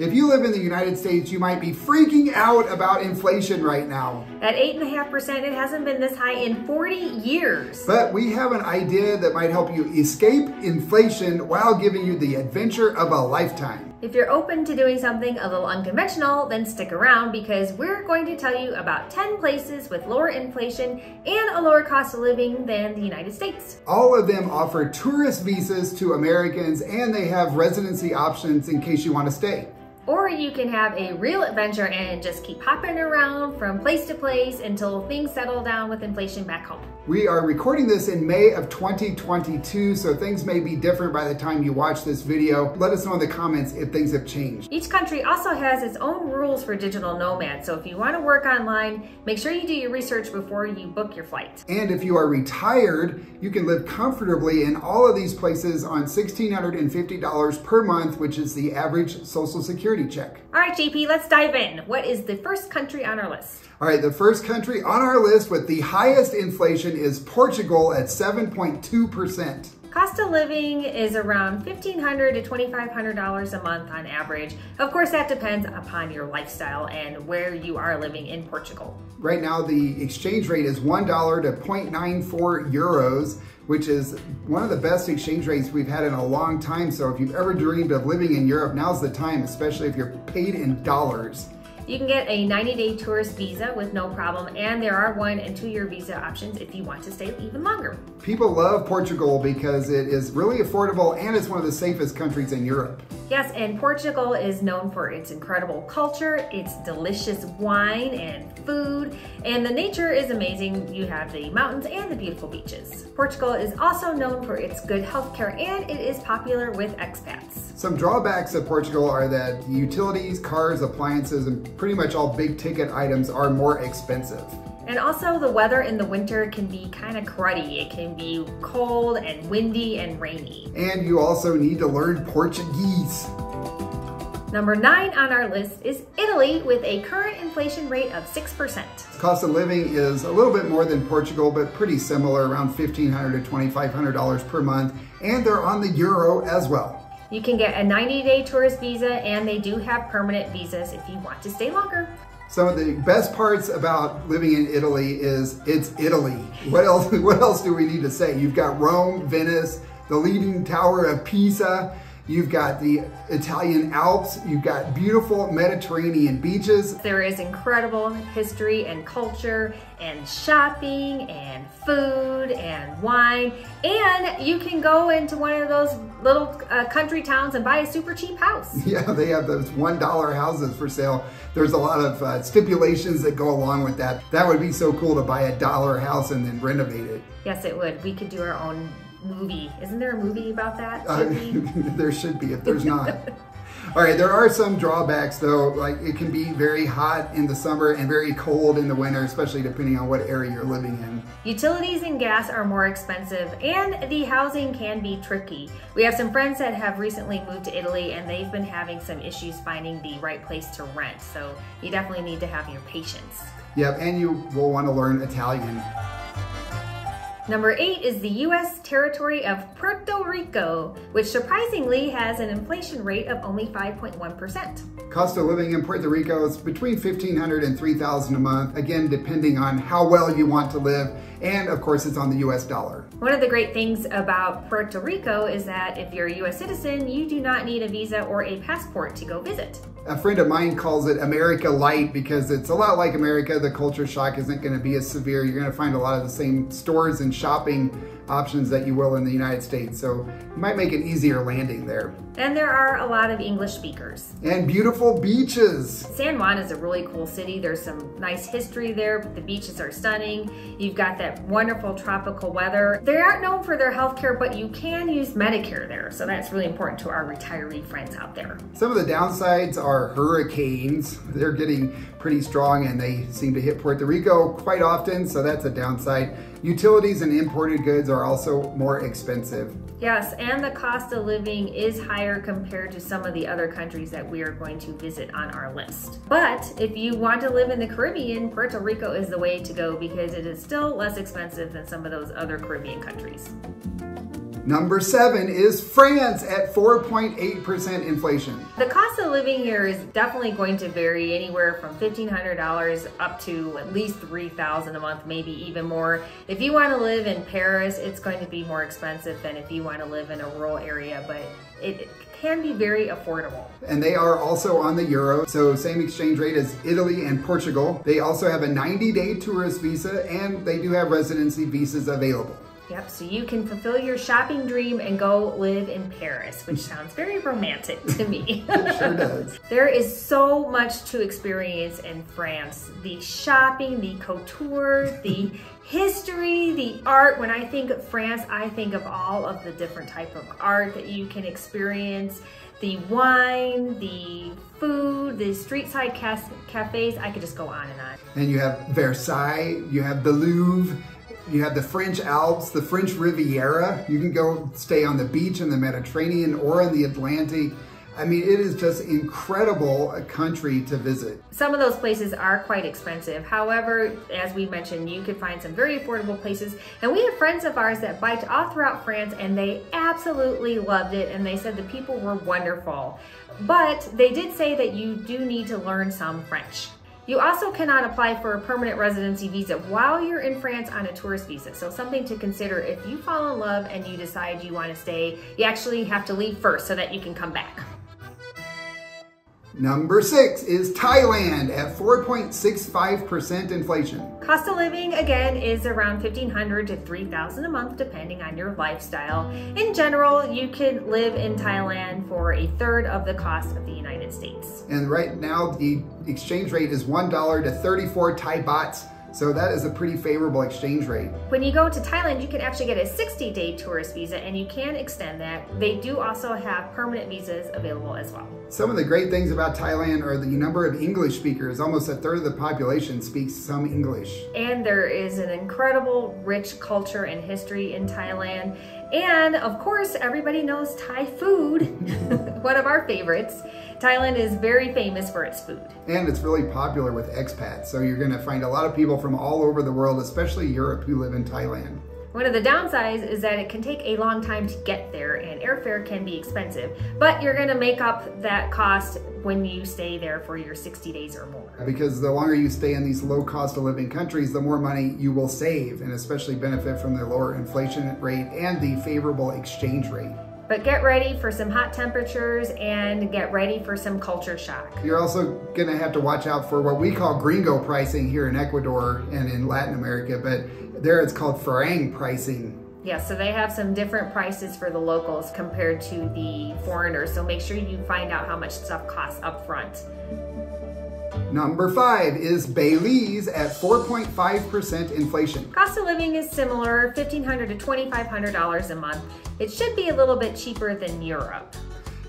If you live in the United States, you might be freaking out about inflation right now. At 8.5%, it hasn't been this high in 40 years. But we have an idea that might help you escape inflation while giving you the adventure of a lifetime. If you're open to doing something a little unconventional, then stick around because we're going to tell you about 10 places with lower inflation and a lower cost of living than the United States. All of them offer tourist visas to Americans and they have residency options in case you want to stay. Or you can have a real adventure and just keep hopping around from place to place until things settle down with inflation back home. We are recording this in May of 2022, so things may be different by the time you watch this video. Let us know in the comments if things have changed. Each country also has its own rules for digital nomads, so if you want to work online, make sure you do your research before you book your flight. And if you are retired, you can live comfortably in all of these places on $1,650 per month, which is the average Social Security check. All right, JP, let's dive in. What is the first country on our list? All right, the first country on our list with the highest inflation is Portugal at 7.2%. Cost of living is around 1,500 to $2,500 a month on average. Of course, that depends upon your lifestyle and where you are living in Portugal. Right now, the exchange rate is $1 to 0.94 euros, which is one of the best exchange rates we've had in a long time. So if you've ever dreamed of living in Europe, now's the time, especially if you're paid in dollars. You can get a 90-day tourist visa with no problem, and there are one and two-year visa options if you want to stay even longer. People love Portugal because it is really affordable and it's one of the safest countries in Europe. Yes, and Portugal is known for its incredible culture, its delicious wine and food, and the nature is amazing. You have the mountains and the beautiful beaches. Portugal is also known for its good healthcare and it is popular with expats. Some drawbacks of Portugal are that utilities, cars, appliances, and pretty much all big ticket items are more expensive. And also the weather in the winter can be kind of cruddy. It can be cold and windy and rainy. And you also need to learn Portuguese. Number nine on our list is Italy with a current inflation rate of 6%. Cost of living is a little bit more than Portugal, but pretty similar, around 1,500 to $2,500 per month. And they're on the euro as well. You can get a 90-day tourist visa and they do have permanent visas if you want to stay longer. Some of the best parts about living in Italy is it's Italy. What else, what else do we need to say? You've got Rome, Venice, the leaning tower of Pisa, You've got the Italian Alps. You've got beautiful Mediterranean beaches. There is incredible history and culture and shopping and food and wine. And you can go into one of those little uh, country towns and buy a super cheap house. Yeah, they have those $1 houses for sale. There's a lot of uh, stipulations that go along with that. That would be so cool to buy a dollar house and then renovate it. Yes, it would. We could do our own movie. Isn't there a movie about that? Uh, there should be if there's not. All right, there are some drawbacks though, like it can be very hot in the summer and very cold in the winter, especially depending on what area you're living in. Utilities and gas are more expensive and the housing can be tricky. We have some friends that have recently moved to Italy and they've been having some issues finding the right place to rent. So you definitely need to have your patience. Yep, and you will want to learn Italian. Number eight is the US territory of Puerto Rico, which surprisingly has an inflation rate of only 5.1%. Cost of living in Puerto Rico is between 1500 and 3000 a month, again, depending on how well you want to live. And of course, it's on the US dollar. One of the great things about Puerto Rico is that if you're a US citizen, you do not need a visa or a passport to go visit. A friend of mine calls it America Light because it's a lot like America. The culture shock isn't going to be as severe. You're going to find a lot of the same stores and shopping options that you will in the United States. So it might make an easier landing there. And there are a lot of English speakers. And beautiful beaches. San Juan is a really cool city. There's some nice history there, but the beaches are stunning. You've got that wonderful tropical weather. They aren't known for their healthcare, but you can use Medicare there. So that's really important to our retiree friends out there. Some of the downsides are hurricanes. They're getting pretty strong and they seem to hit Puerto Rico quite often. So that's a downside. Utilities and imported goods are also more expensive. Yes, and the cost of living is higher compared to some of the other countries that we are going to visit on our list. But if you want to live in the Caribbean, Puerto Rico is the way to go because it is still less expensive than some of those other Caribbean countries. Number seven is France at 4.8% inflation. The cost of living here is definitely going to vary anywhere from $1,500 up to at least $3,000 a month, maybe even more. If you want to live in Paris, it's going to be more expensive than if you want to live in a rural area, but it can be very affordable. And they are also on the euro, so same exchange rate as Italy and Portugal. They also have a 90-day tourist visa and they do have residency visas available. Yep, so you can fulfill your shopping dream and go live in Paris, which sounds very romantic to me. it sure does. There is so much to experience in France. The shopping, the couture, the history, the art. When I think of France, I think of all of the different type of art that you can experience. The wine, the food, the street side cafes, I could just go on and on. And you have Versailles, you have the Louvre, you have the French Alps, the French Riviera. You can go stay on the beach in the Mediterranean or in the Atlantic. I mean, it is just incredible a country to visit. Some of those places are quite expensive. However, as we mentioned, you can find some very affordable places. And we have friends of ours that biked all throughout France and they absolutely loved it. And they said the people were wonderful. But they did say that you do need to learn some French. You also cannot apply for a permanent residency visa while you're in France on a tourist visa. So something to consider if you fall in love and you decide you want to stay, you actually have to leave first so that you can come back. Number six is Thailand at 4.65% inflation. Cost of living again is around 1500 to 3000 a month depending on your lifestyle. In general, you can live in Thailand for a third of the cost of the United States. And right now the exchange rate is $1 to 34 Thai bahts so that is a pretty favorable exchange rate. When you go to Thailand, you can actually get a 60 day tourist visa and you can extend that. They do also have permanent visas available as well. Some of the great things about Thailand are the number of English speakers. Almost a third of the population speaks some English. And there is an incredible rich culture and history in Thailand. And of course, everybody knows Thai food, one of our favorites. Thailand is very famous for its food. And it's really popular with expats. So you're going to find a lot of people from all over the world, especially Europe, who live in Thailand. One of the downsides is that it can take a long time to get there and airfare can be expensive, but you're gonna make up that cost when you stay there for your 60 days or more. Because the longer you stay in these low cost of living countries, the more money you will save and especially benefit from the lower inflation rate and the favorable exchange rate. But get ready for some hot temperatures and get ready for some culture shock. You're also gonna have to watch out for what we call gringo pricing here in Ecuador and in Latin America, but there it's called farang pricing. Yeah, so they have some different prices for the locals compared to the foreigners. So make sure you find out how much stuff costs up front. Number five is Belize at 4.5% inflation. Cost of living is similar, $1,500 to $2,500 a month. It should be a little bit cheaper than Europe.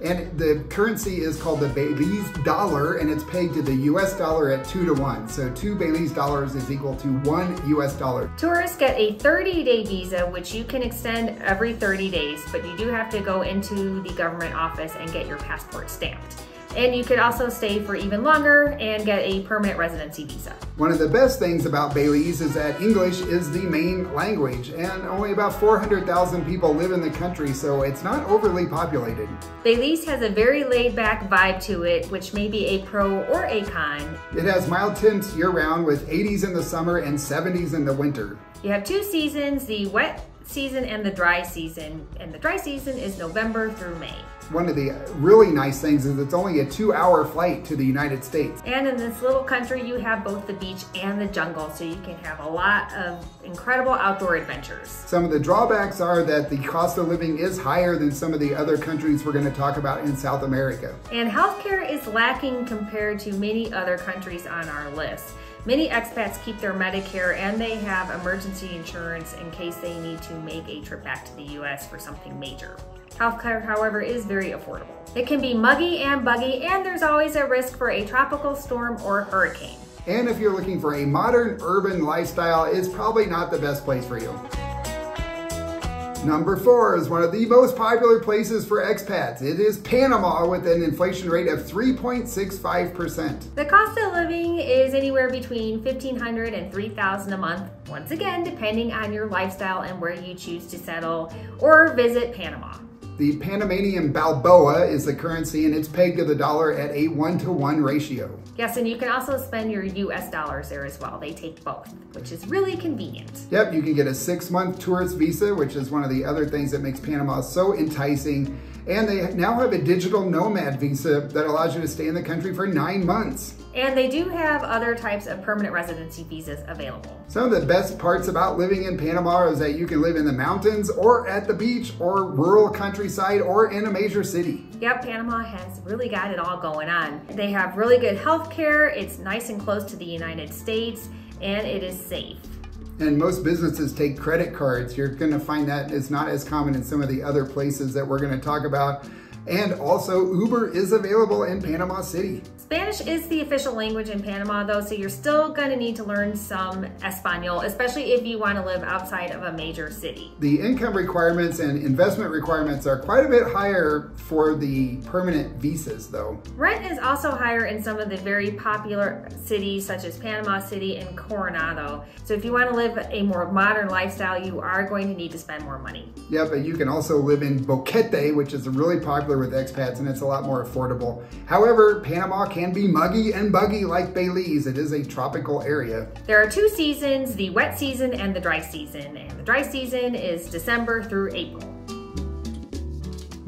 And the currency is called the Belize dollar and it's pegged to the US dollar at two to one. So two Belize dollars is equal to one US dollar. Tourists get a 30 day visa, which you can extend every 30 days, but you do have to go into the government office and get your passport stamped. And you could also stay for even longer and get a permanent residency visa. One of the best things about Belize is that English is the main language and only about 400,000 people live in the country, so it's not overly populated. Belize has a very laid back vibe to it, which may be a pro or a con. It has mild temps year round with 80s in the summer and 70s in the winter. You have two seasons, the wet season and the dry season, and the dry season is November through May one of the really nice things is it's only a two hour flight to the United States. And in this little country, you have both the beach and the jungle, so you can have a lot of incredible outdoor adventures. Some of the drawbacks are that the cost of living is higher than some of the other countries we're gonna talk about in South America. And healthcare is lacking compared to many other countries on our list. Many expats keep their Medicare and they have emergency insurance in case they need to make a trip back to the US for something major. Healthcare, however, is very affordable. It can be muggy and buggy, and there's always a risk for a tropical storm or hurricane. And if you're looking for a modern urban lifestyle, it's probably not the best place for you. Number four is one of the most popular places for expats. It is Panama with an inflation rate of 3.65%. The cost of living is anywhere between 1500 and 3000 a month, once again, depending on your lifestyle and where you choose to settle or visit Panama. The Panamanian Balboa is the currency and it's pegged to the dollar at a one to one ratio. Yes, and you can also spend your US dollars there as well. They take both, which is really convenient. Yep, you can get a six month tourist visa, which is one of the other things that makes Panama so enticing. And they now have a digital nomad visa that allows you to stay in the country for nine months. And they do have other types of permanent residency visas available. Some of the best parts about living in Panama is that you can live in the mountains or at the beach or rural countryside or in a major city. Yep, Panama has really got it all going on. They have really good health care, it's nice and close to the United States, and it is safe. And most businesses take credit cards. You're gonna find that is not as common in some of the other places that we're gonna talk about. And also Uber is available in Panama City. Spanish is the official language in Panama though, so you're still gonna need to learn some Espanol, especially if you wanna live outside of a major city. The income requirements and investment requirements are quite a bit higher for the permanent visas though. Rent is also higher in some of the very popular cities such as Panama City and Coronado. So if you wanna live a more modern lifestyle, you are going to need to spend more money. Yeah, but you can also live in Boquete, which is really popular with expats and it's a lot more affordable. However, Panama can be muggy and buggy like Belize. It is a tropical area. There are two seasons, the wet season and the dry season. And the dry season is December through April.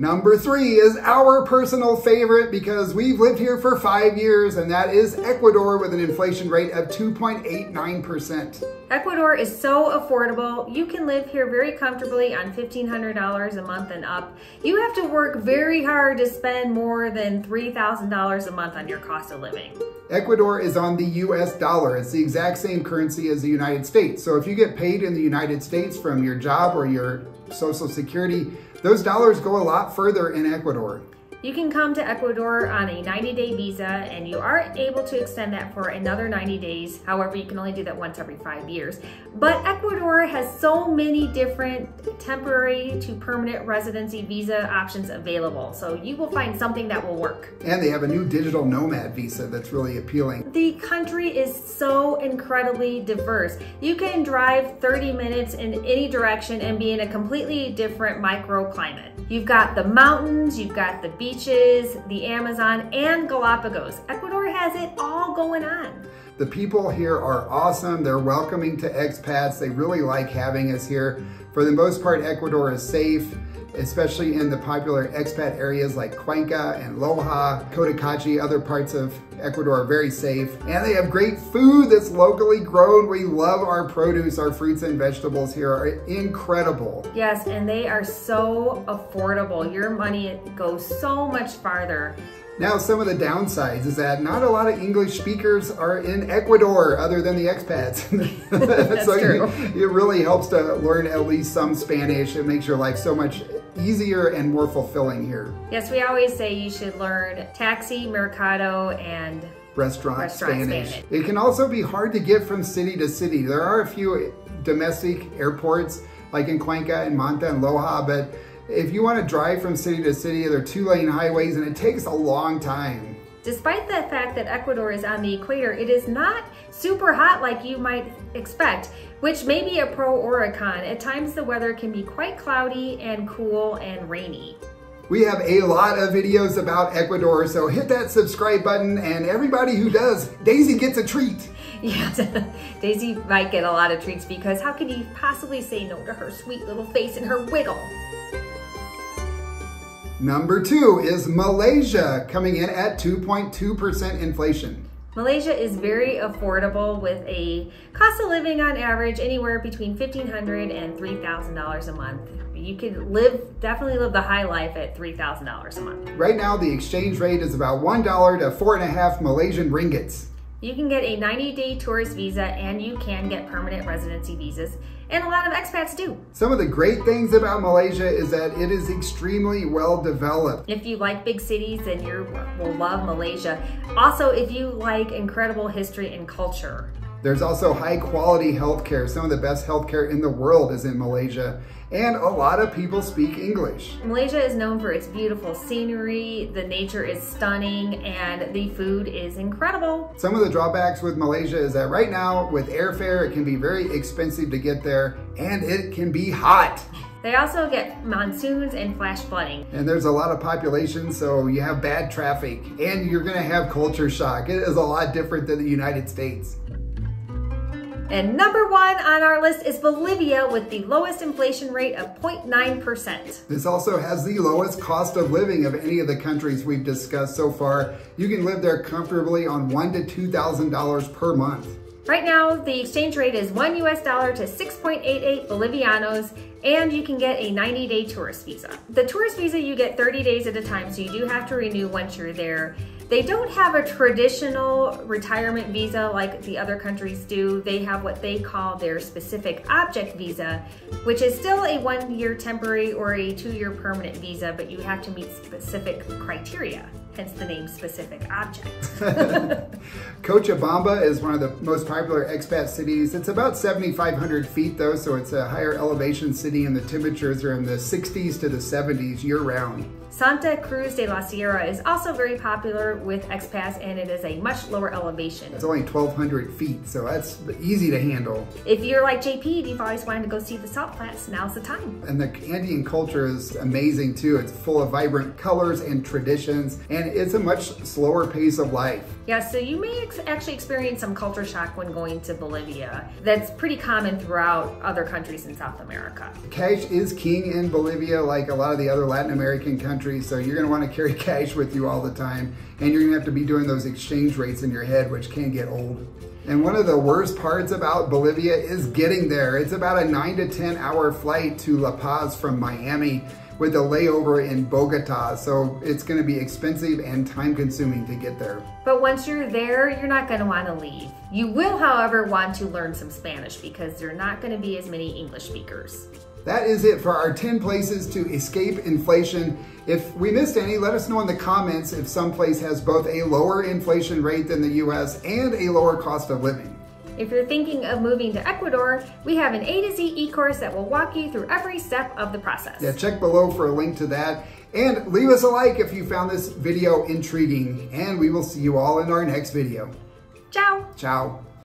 Number three is our personal favorite because we've lived here for five years, and that is Ecuador with an inflation rate of 2.89%. Ecuador is so affordable. You can live here very comfortably on $1,500 a month and up. You have to work very hard to spend more than $3,000 a month on your cost of living. Ecuador is on the US dollar. It's the exact same currency as the United States. So if you get paid in the United States from your job or your social security, those dollars go a lot further in Ecuador. You can come to Ecuador on a 90 day visa and you are able to extend that for another 90 days. However, you can only do that once every five years. But Ecuador has so many different temporary to permanent residency visa options available. So you will find something that will work. And they have a new digital nomad visa that's really appealing. The country is so incredibly diverse. You can drive 30 minutes in any direction and be in a completely different microclimate. You've got the mountains, you've got the beaches, the Amazon, and Galapagos. Ecuador has it all going on. The people here are awesome. They're welcoming to expats. They really like having us here. For the most part, Ecuador is safe especially in the popular expat areas like Cuenca and Loja, Cotacachi, other parts of Ecuador are very safe. And they have great food that's locally grown. We love our produce. Our fruits and vegetables here are incredible. Yes, and they are so affordable. Your money goes so much farther now, some of the downsides is that not a lot of English speakers are in Ecuador other than the expats. so true. You, it really helps to learn at least some Spanish. It makes your life so much easier and more fulfilling here. Yes, we always say you should learn taxi, mercado, and restaurant, restaurant Spanish. Spanish. It can also be hard to get from city to city. There are a few domestic airports like in Cuenca and Manta and Loja, but if you want to drive from city to city, they're two lane highways and it takes a long time. Despite the fact that Ecuador is on the equator, it is not super hot like you might expect, which may be a pro or a con. At times the weather can be quite cloudy and cool and rainy. We have a lot of videos about Ecuador, so hit that subscribe button and everybody who does, Daisy gets a treat. Yeah, Daisy might get a lot of treats because how can you possibly say no to her sweet little face and her wiggle? Number two is Malaysia, coming in at 2.2% inflation. Malaysia is very affordable with a cost of living on average anywhere between $1,500 and $3,000 a month. You can live, definitely live the high life at $3,000 a month. Right now, the exchange rate is about $1 to four and a half Malaysian ringgits. You can get a 90 day tourist visa and you can get permanent residency visas, and a lot of expats do. Some of the great things about Malaysia is that it is extremely well developed. If you like big cities, then you will love Malaysia. Also, if you like incredible history and culture, There's also high quality healthcare. Some of the best healthcare in the world is in Malaysia. And a lot of people speak English. Malaysia is known for its beautiful scenery, the nature is stunning, and the food is incredible. Some of the drawbacks with Malaysia is that right now, with airfare, it can be very expensive to get there and it can be hot. They also get monsoons and flash flooding. And there's a lot of population, so you have bad traffic and you're gonna have culture shock. It is a lot different than the United States. And number one on our list is Bolivia with the lowest inflation rate of 0.9%. This also has the lowest cost of living of any of the countries we've discussed so far. You can live there comfortably on one to $2,000 per month. Right now, the exchange rate is one US dollar to 6.88 Bolivianos, and you can get a 90 day tourist visa. The tourist visa, you get 30 days at a time, so you do have to renew once you're there. They don't have a traditional retirement visa like the other countries do. They have what they call their specific object visa, which is still a one year temporary or a two year permanent visa, but you have to meet specific criteria hence the name specific object. Cochabamba is one of the most popular expat cities. It's about 7,500 feet though, so it's a higher elevation city and the temperatures are in the 60s to the 70s year round. Santa Cruz de la Sierra is also very popular with expats and it is a much lower elevation. It's only 1,200 feet, so that's easy to handle. If you're like JP, and you've always wanted to go see the salt flats, now's the time. And the Andean culture is amazing too. It's full of vibrant colors and traditions, and it's a much slower pace of life. Yeah, so you may ex actually experience some culture shock when going to Bolivia. That's pretty common throughout other countries in South America. Cash is king in Bolivia, like a lot of the other Latin American countries, so you're gonna wanna carry cash with you all the time, and you're gonna have to be doing those exchange rates in your head, which can get old. And one of the worst parts about Bolivia is getting there. It's about a nine to 10 hour flight to La Paz from Miami with a layover in Bogota. So it's gonna be expensive and time consuming to get there. But once you're there, you're not gonna wanna leave. You will, however, want to learn some Spanish because there are not gonna be as many English speakers. That is it for our 10 places to escape inflation. If we missed any, let us know in the comments if some place has both a lower inflation rate than the US and a lower cost of living. If you're thinking of moving to Ecuador, we have an A to Z e-course that will walk you through every step of the process. Yeah, check below for a link to that. And leave us a like if you found this video intriguing. And we will see you all in our next video. Ciao. Ciao.